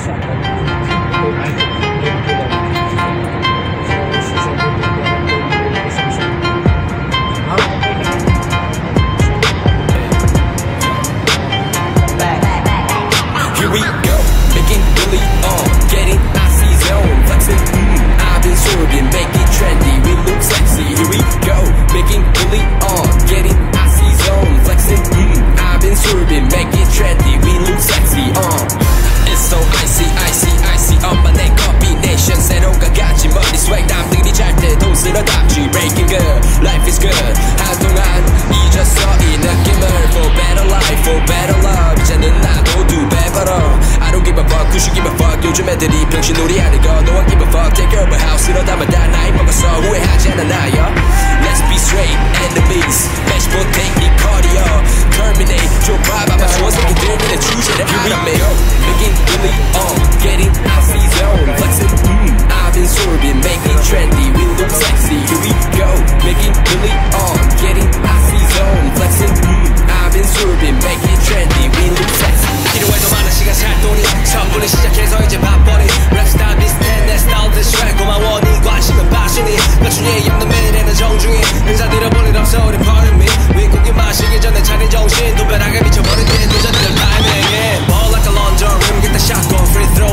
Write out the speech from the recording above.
Sampai 一点 good, life is good. 한동안 잊었어 이 느낌을 For better life, for better You should give a fuck 요즘애들이 병신놀이 하는 거 No one give a fuck. Take over house 이러다만 다 나이 먹어서 후회하지 않아 나 Let's be straight enemies. Match take 이 cardio. Terminate 좀 봐봐 마소원 새끼들 눈에 주제를 알아매 Making really on Getting out the zone Flexing. Mm, I've been sorbing. Making trendy. We look sexy. Here we go. Making really on Getting out the zone Flexing. Mm, I've been sorbing. Making trendy. We look sexy. 필요해도 많은 시간 살 돈이 선불이 시작해서 이제 밥벌이. 랩스타 비슷해 내 스타일도 싫어 고마워 네 관심은 빠시니 나중에 없는 매일에는 정중히. 인사드려 볼일 없어. 우리 pardon me 윗고기 마시기 전에 차린 정신도 변하게 미쳐버린 뒤에 도전들 타이밍에 Ball like a laundry room. get the shot go free throw.